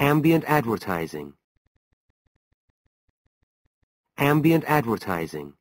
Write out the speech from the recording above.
Ambient advertising. Ambient advertising.